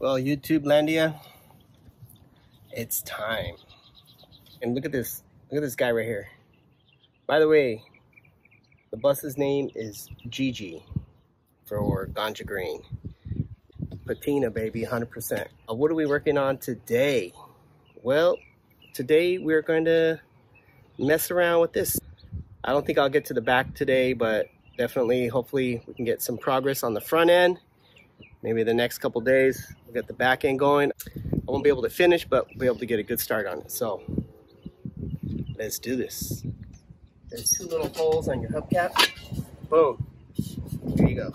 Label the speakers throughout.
Speaker 1: Well, YouTube Landia, it's time. And look at this. Look at this guy right here. By the way, the bus's name is Gigi for Ganja Green. Patina, baby, 100%. Uh, what are we working on today? Well, today we're going to mess around with this. I don't think I'll get to the back today, but definitely, hopefully, we can get some progress on the front end maybe the next couple days we'll get the back end going. I won't be able to finish but we'll be able to get a good start on it. So let's do this. There's two little holes on your hubcap. Boom. Here you go.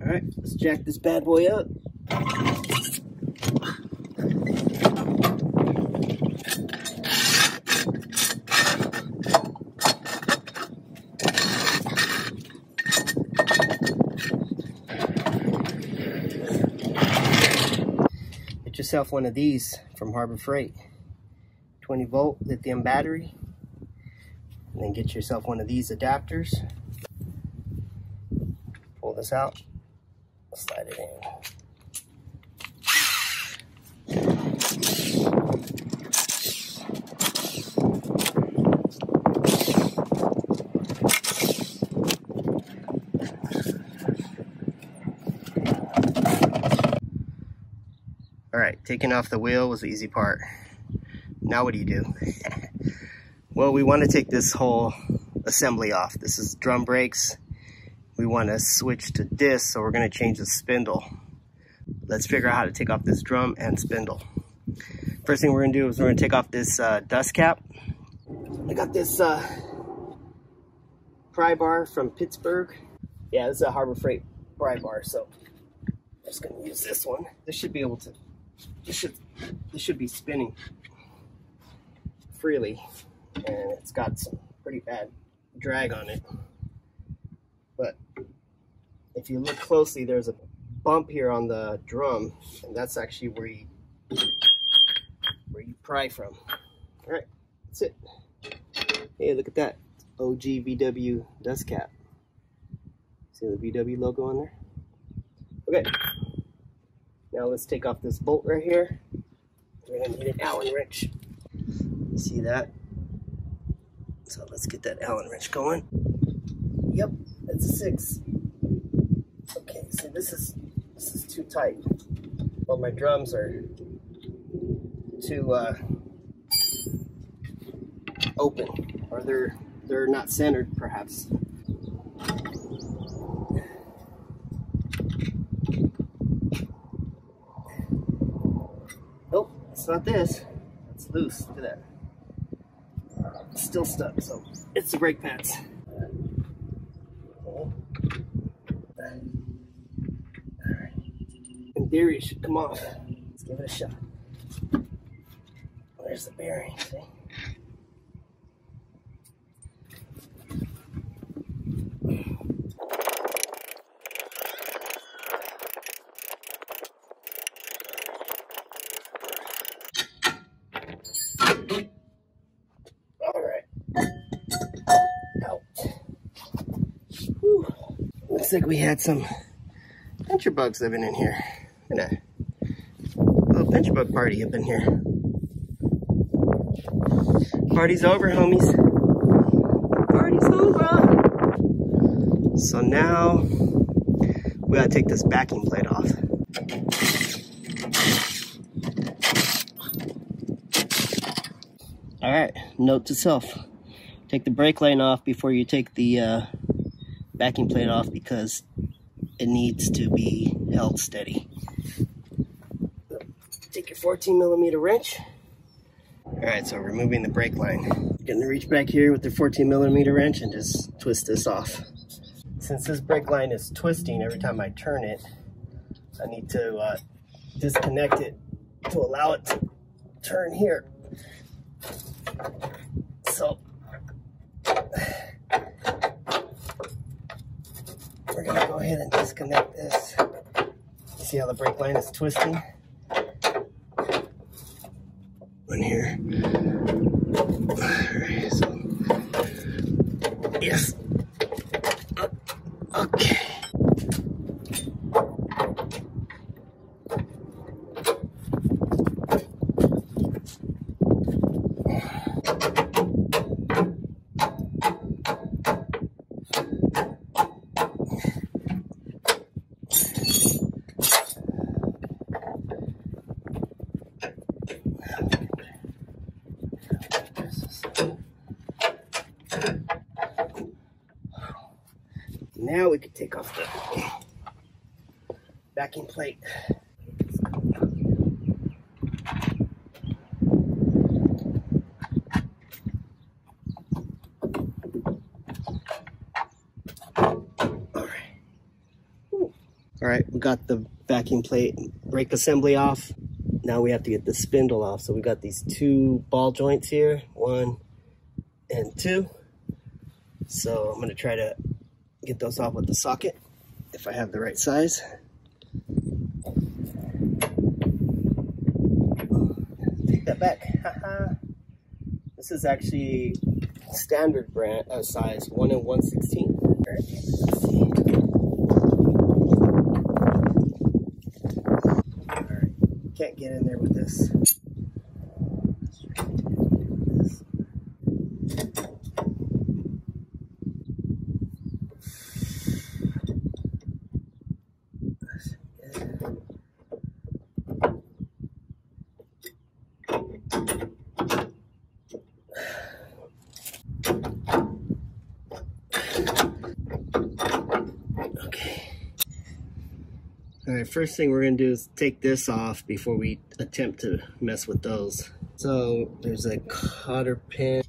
Speaker 1: All right let's jack this bad boy up yourself one of these from Harbor Freight. 20 volt lithium battery. And then get yourself one of these adapters. Pull this out, slide it in. Taking off the wheel was the easy part. Now what do you do? well, we want to take this whole assembly off. This is drum brakes. We want to switch to disc, so we're going to change the spindle. Let's figure out how to take off this drum and spindle. First thing we're going to do is we're going to take off this uh, dust cap. I got this uh, pry bar from Pittsburgh. Yeah, this is a Harbor Freight pry bar, so I'm just going to use this one. This should be able to this should this should be spinning freely and it's got some pretty bad drag on it. But if you look closely there's a bump here on the drum and that's actually where you where you pry from. All right that's it. Hey look at that OG VW dust cap. See the VW logo on there? Okay now let's take off this bolt right here. We're gonna need an Allen wrench. See that? So let's get that Allen wrench going. Yep, that's a six. Okay, so this is this is too tight. Well, my drums are too uh, open, or they're they're not centered, perhaps. Not this. It's loose. Look at that. It's still stuck, so it's the brake pads. In theory, it should come off. Let's give it a shot. There's the bearing, see? Looks like we had some pincher bugs living in here. And a little pincher bug party up in here. Party's over, homies. Party's over. So now we gotta take this backing plate off. All right, note to self. Take the brake line off before you take the uh, backing plate off because it needs to be held steady. Take your 14 millimeter wrench. All right, so removing the brake line. You're gonna reach back here with the 14 millimeter wrench and just twist this off. Since this brake line is twisting every time I turn it, I need to uh, disconnect it to allow it to turn here. So ahead and disconnect this. See how the brake line is twisting? One here. So. Yes. Backing plate brake assembly off. Now we have to get the spindle off. So we got these two ball joints here, one and two. So I'm gonna try to get those off with the socket if I have the right size. Take that back. this is actually standard brand uh, size, one and one sixteen. Can't get in there with this. First thing we're gonna do is take this off before we attempt to mess with those. So there's a cotter pin.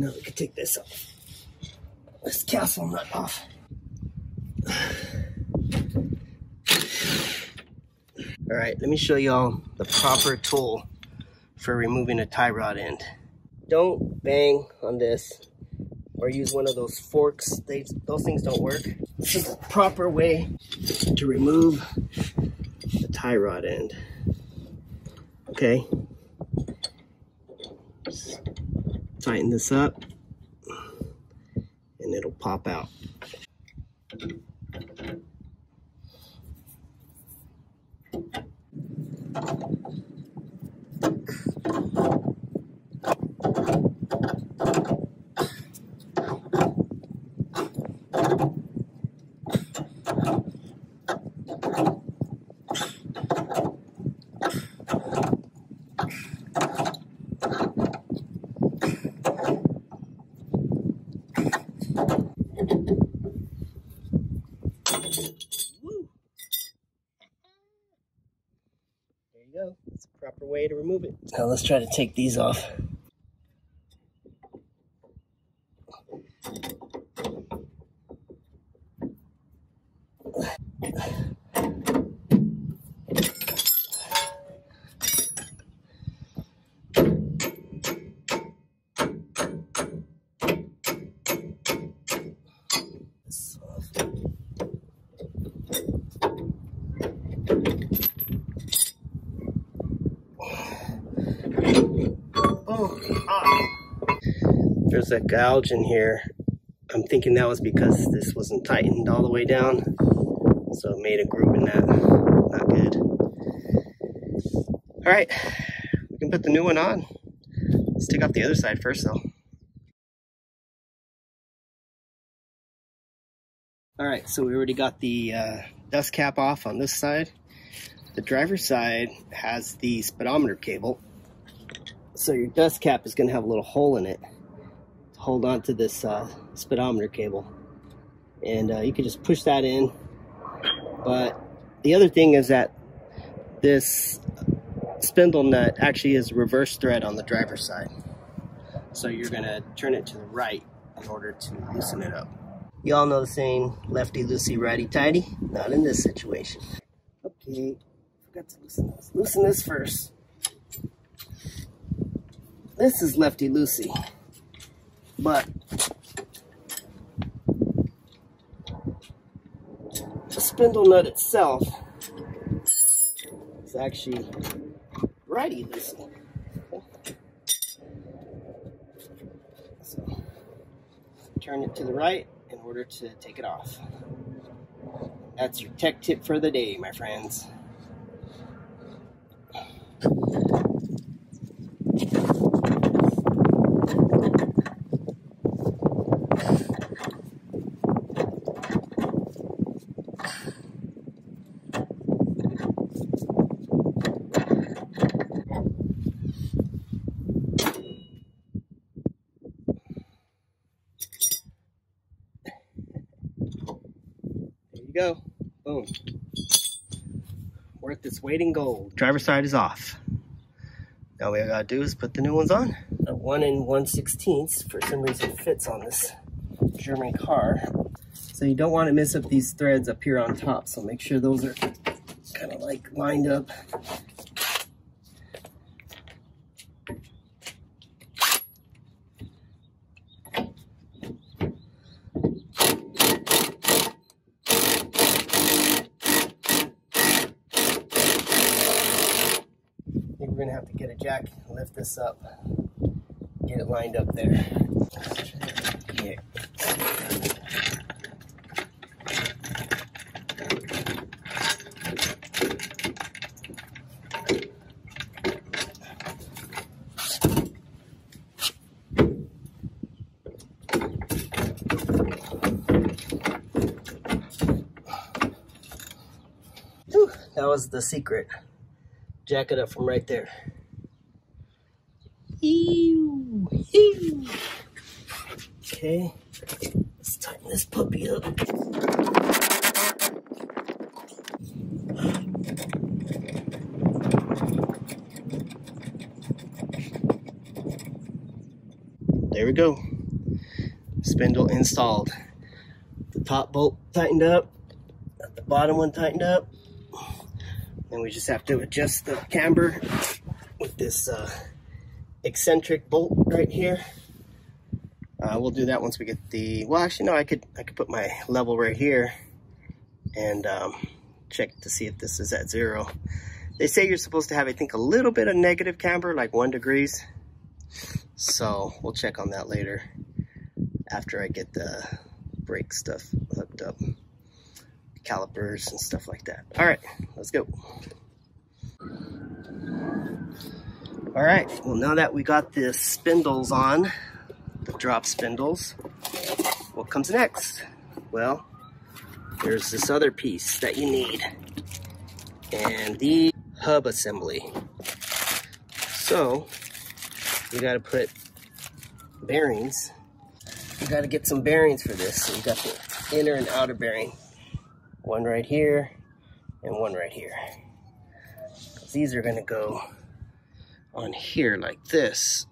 Speaker 1: Now we can take this off this castle nut off. All right, let me show y'all the proper tool for removing a tie rod end. Don't bang on this or use one of those forks. They, those things don't work. This is the proper way to remove the tie rod end. Okay. Just tighten this up and it'll pop out. go. That's the proper way to remove it. Now let's try to take these off. There's a gouge in here. I'm thinking that was because this wasn't tightened all the way down. So it made a groove in that. Not good. All right, we can put the new one on. Let's take off the other side first though. All right, so we already got the uh, dust cap off on this side. The driver's side has the speedometer cable so your dust cap is going to have a little hole in it hold on to this uh, speedometer cable. And uh, you can just push that in. But the other thing is that this spindle nut actually is reverse thread on the driver's side. So you're going to turn it to the right in order to loosen it up. You all know the saying, lefty loosey, righty tighty? Not in this situation. Okay, forgot to loosen this. Loosen this first. This is lefty loosey. But the spindle nut itself is actually righty loosely. So turn it to the right in order to take it off. That's your tech tip for the day, my friends. go. Boom. Worth its weight in gold. Driver side is off. Now I gotta do is put the new ones on. A 1 in 1 16th for some reason fits on this German car. So you don't want to mess up these threads up here on top. So make sure those are kind of like lined up we're gonna have to get a jack, lift this up, get it lined up there. Yeah. that was the secret jack it up from right there. Okay, let's tighten this puppy up. There we go. Spindle installed. The top bolt tightened up, the bottom one tightened up, and we just have to adjust the camber with this uh, eccentric bolt right here. Uh, we'll do that once we get the, well actually no, I could, I could put my level right here and um, check to see if this is at zero. They say you're supposed to have, I think, a little bit of negative camber, like one degrees. So we'll check on that later after I get the brake stuff hooked up calipers and stuff like that. All right, let's go. All right, well now that we got the spindles on, the drop spindles, what comes next? Well, there's this other piece that you need, and the hub assembly. So, you gotta put bearings. You gotta get some bearings for this. So you got the inner and outer bearing one right here, and one right here. These are gonna go on here like this.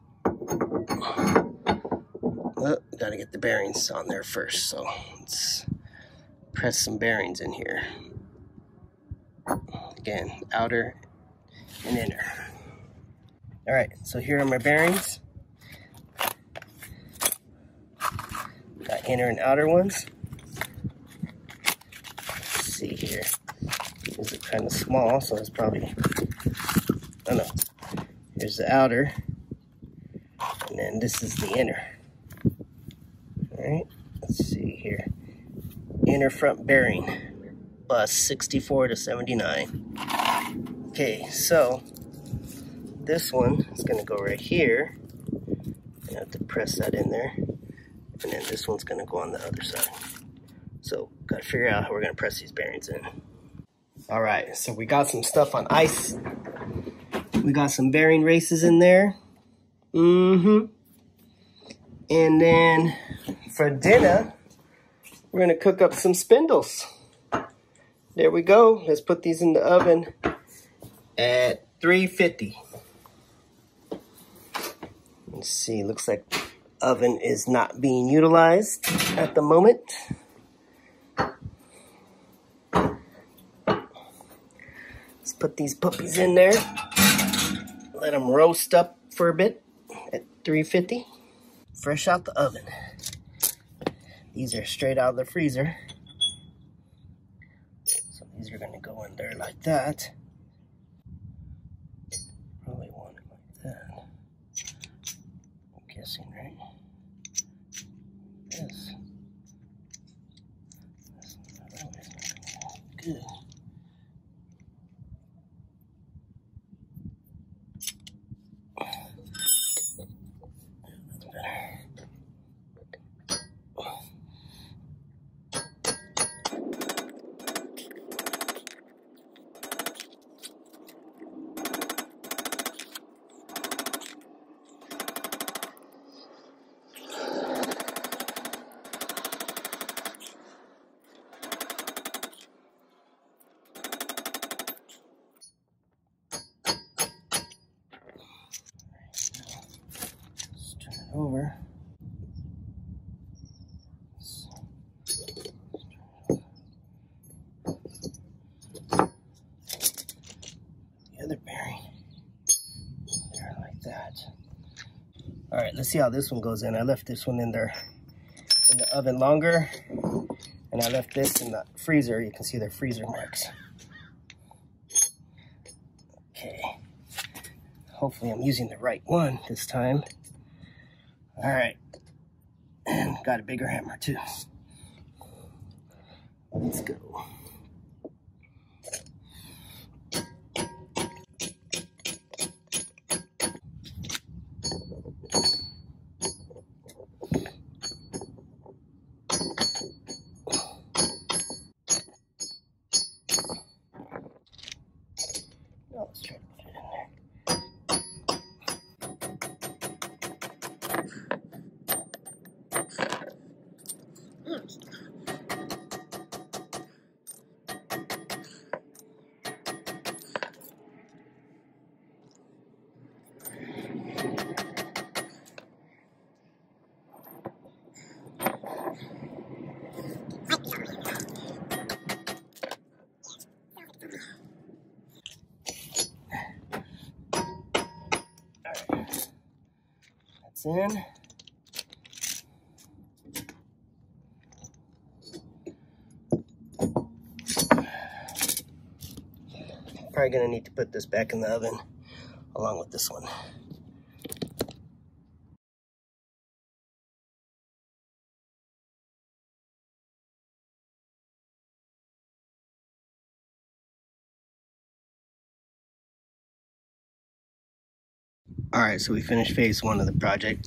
Speaker 1: Oh, gotta get the bearings on there first, so let's press some bearings in here. Again, outer and inner. All right, so here are my bearings. Got inner and outer ones see here. These are kind of small, so it's probably, I don't know. Here's the outer, and then this is the inner. Right, let's see here. Inner front bearing, bus 64 to 79. Okay, so this one is gonna go right here. I have to press that in there. And then this one's gonna go on the other side. So gotta figure out how we're gonna press these bearings in. All right, so we got some stuff on ice. We got some bearing races in there. Mm-hmm. And then for dinner, we're gonna cook up some spindles. There we go. Let's put these in the oven at 350. Let's see, looks like oven is not being utilized at the moment. Let's put these puppies in there. Let them roast up for a bit at 350. Fresh out the oven. These are straight out of the freezer. So these are gonna go in there like that. Probably over. The other bearing. There, like that. All right, let's see how this one goes in. I left this one in there in the oven longer, and I left this in the freezer. You can see the freezer marks. Okay. Hopefully I'm using the right one this time. All right. Got a bigger hammer too. In. Probably gonna need to put this back in the oven along with this one. All right, so we finished phase one of the project.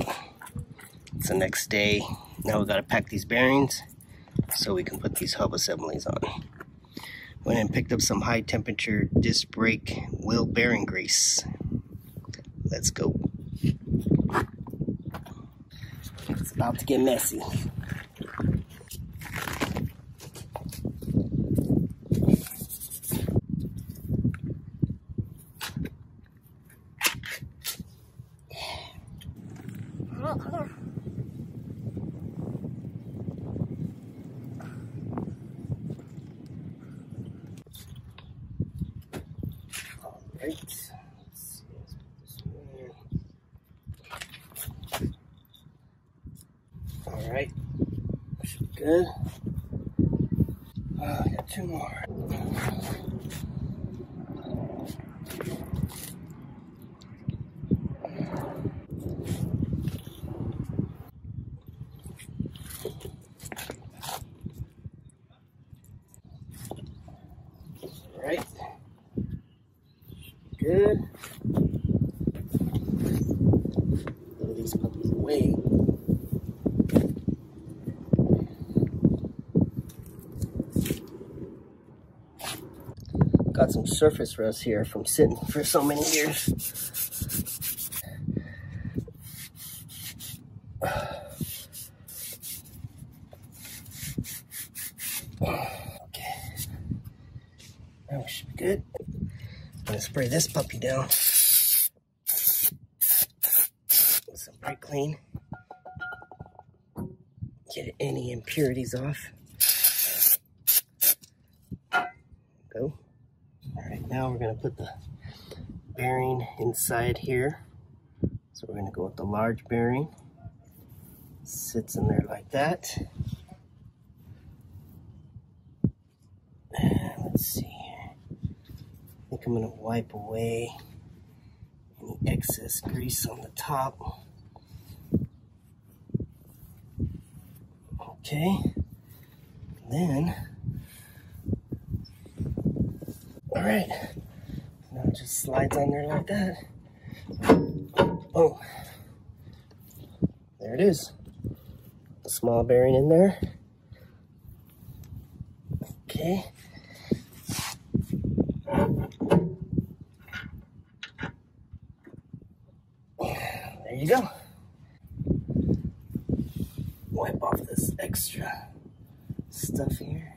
Speaker 1: It's the next day. Now we gotta pack these bearings so we can put these hub assemblies on. Went and picked up some high temperature disc brake wheel bearing grease. Let's go. It's about to get messy. Right. Let's see, let's put this in there. All right. Should be good. Uh, I got two more. All right. Good. Throw these puppies away. Got some surface rust here from sitting for so many years. Okay. Now we should be good. I'm gonna spray this puppy down. With some Brakleen. Get any impurities off. Go. Alright, now we're gonna put the bearing inside here. So we're gonna go with the large bearing. Sits in there like that. And let's see think I'm gonna wipe away any excess grease on the top. Okay. Then, all right. Now it just slides on there like that. Oh, there it is. A small bearing in there. Okay. There you go. Wipe off this extra stuff here.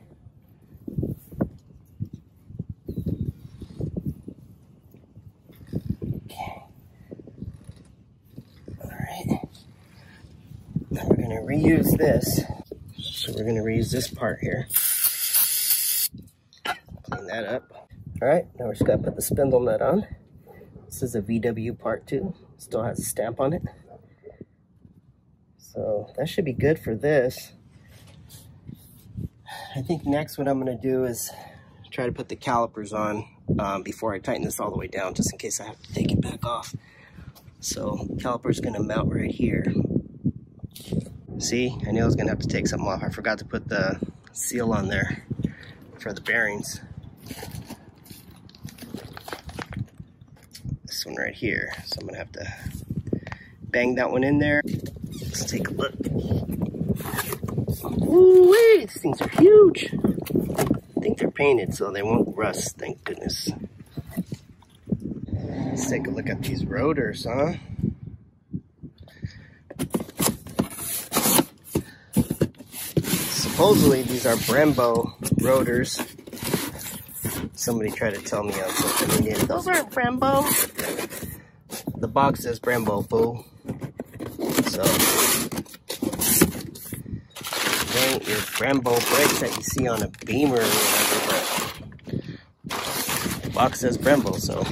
Speaker 1: Okay. All right. gonna reuse this. So we're gonna reuse this part here. Clean that up. All right, now we're just gonna put the spindle nut on. This is a VW part two. Still has a stamp on it. So that should be good for this. I think next what I'm gonna do is try to put the calipers on um, before I tighten this all the way down, just in case I have to take it back off. So caliper's gonna mount right here. See, I knew I was gonna have to take something off. I forgot to put the seal on there for the bearings. This one right here. So I'm gonna have to bang that one in there. Let's take a look. Ooh, wait, these things are huge. I think they're painted so they won't rust, thank goodness. Let's take a look at these rotors, huh? Supposedly these are Brembo rotors. Somebody tried to tell me on social media, those aren't Brembo. The box says Brembo, fool. So, they ain't your Brembo brakes that you see on a Beamer or whatever, but the box says Brembo, so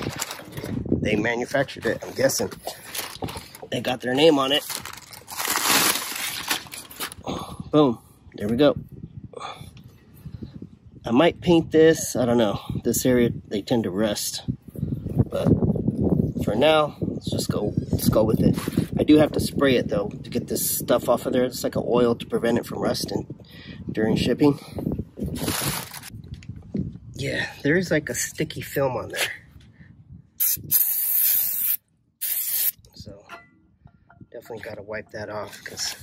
Speaker 1: they manufactured it, I'm guessing. They got their name on it. Boom. There we go. I might paint this. I don't know. This area, they tend to rust. But for now, let's just go, let's go with it. I do have to spray it though to get this stuff off of there. It's like an oil to prevent it from rusting during shipping. Yeah, there is like a sticky film on there. So definitely got to wipe that off because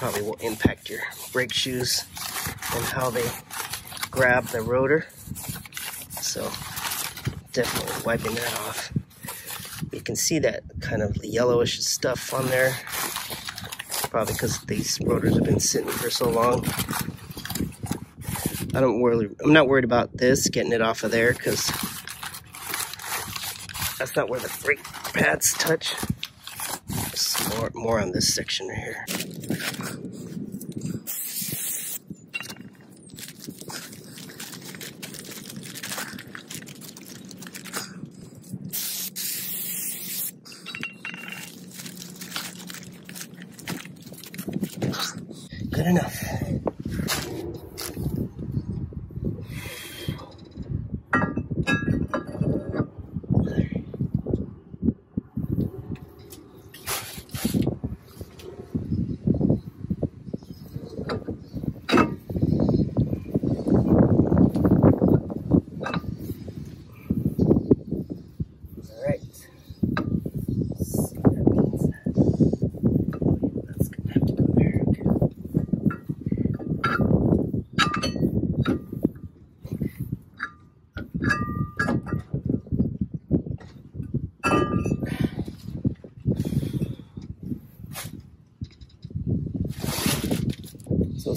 Speaker 1: probably will impact your brake shoes and how they grab the rotor. So definitely wiping that off. You can see that kind of yellowish stuff on there. Probably because these rotors have been sitting for so long. I don't worry, I'm not worried about this, getting it off of there, because that's not where the brake pads touch. More, more on this section right here.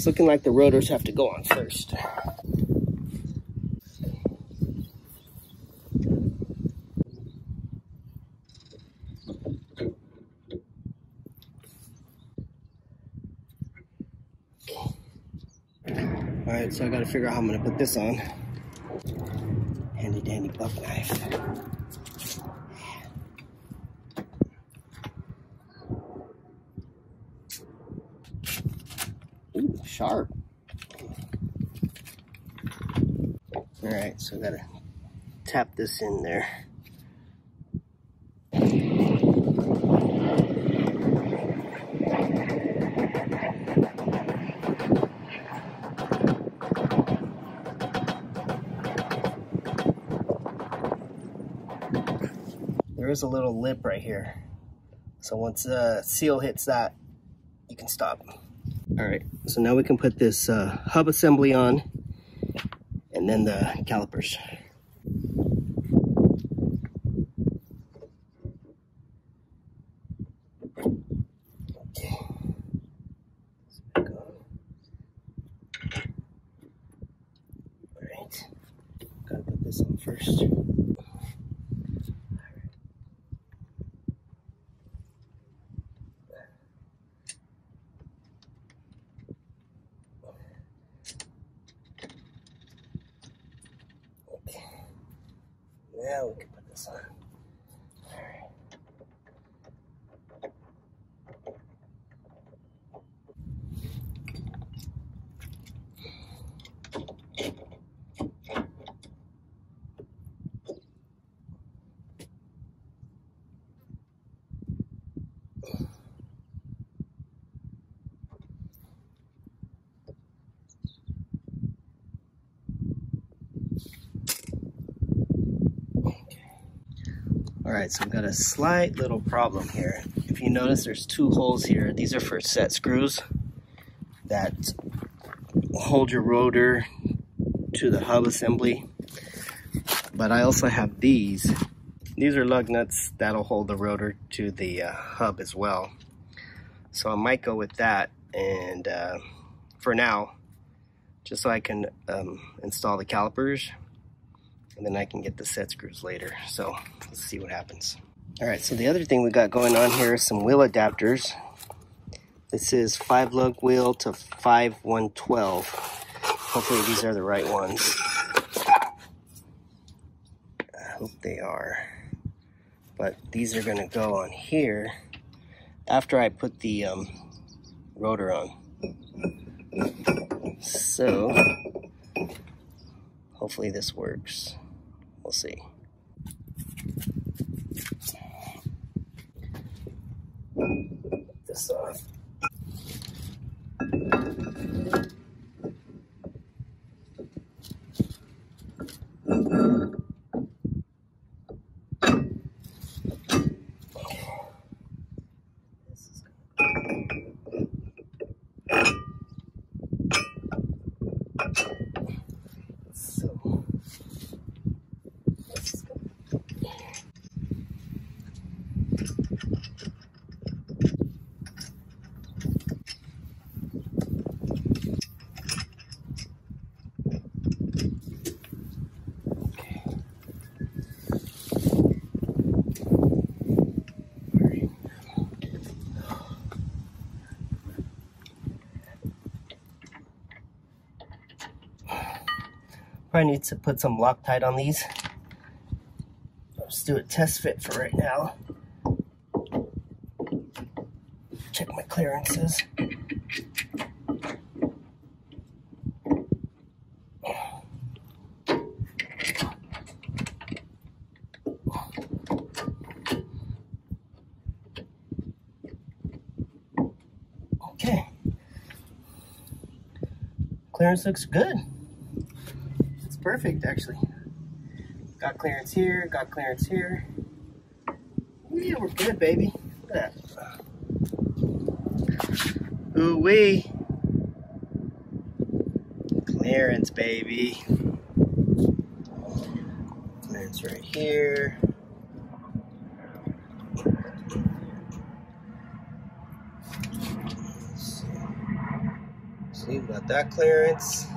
Speaker 1: It's looking like the rotors have to go on first. All right, so I gotta figure out how I'm gonna put this on. Right, so I gotta tap this in there. There is a little lip right here. So once the seal hits that, you can stop. All right, so now we can put this uh, hub assembly on and the calipers. Yeah, we can put this on. Right, so I've got a slight little problem here. If you notice, there's two holes here. These are for set screws that hold your rotor to the hub assembly. But I also have these. These are lug nuts that'll hold the rotor to the uh, hub as well. So I might go with that. And uh, for now, just so I can um, install the calipers and then I can get the set screws later. So let's see what happens. All right, so the other thing we got going on here is some wheel adapters. This is five lug wheel to five 112. Hopefully these are the right ones. I hope they are. But these are gonna go on here after I put the um, rotor on. So, hopefully this works. We'll see. This. Probably need to put some Loctite on these. Let's do a test fit for right now. Check my clearances. Okay. Clearance looks good. Perfect, actually. Got clearance here, got clearance here. Yeah, we're good, baby. Look at that. Ooh wee. Clearance, baby. Clearance right here. See. See, we got that clearance.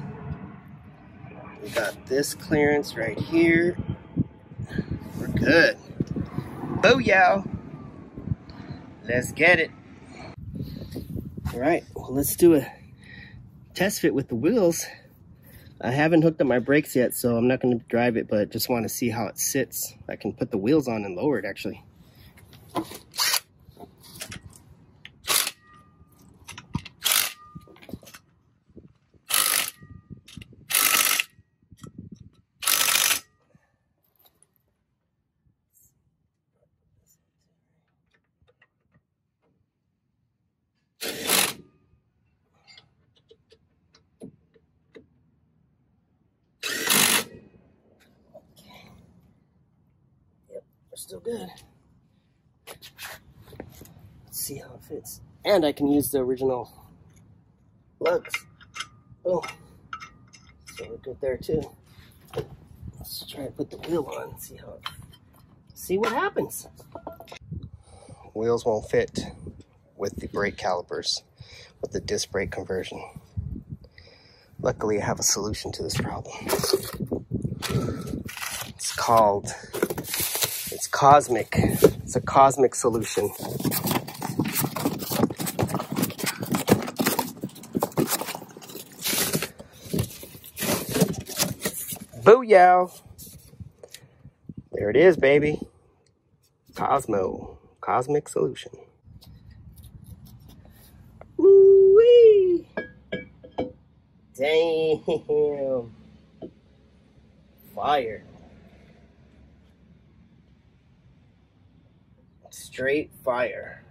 Speaker 1: We got this clearance right here. We're good. Booyah! Let's get it. All right, well, let's do a test fit with the wheels. I haven't hooked up my brakes yet, so I'm not going to drive it, but just want to see how it sits. I can put the wheels on and lower it, actually. Still good. Let's see how it fits. And I can use the original lugs. Boom. So we're good there too. Let's try and put the wheel on and see how it, see what happens. Wheels won't fit with the brake calipers with the disc brake conversion. Luckily, I have a solution to this problem. It's called, cosmic. It's a cosmic solution. Booyah! There it is, baby. Cosmo, Cosmic Solution. Woo-wee! Damn. Fire. Straight fire.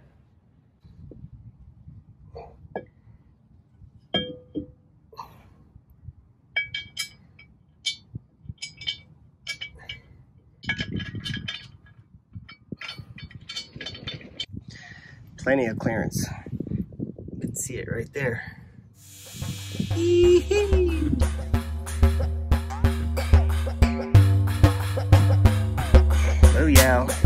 Speaker 1: Plenty of clearance. You can see it right there. Oh yeah.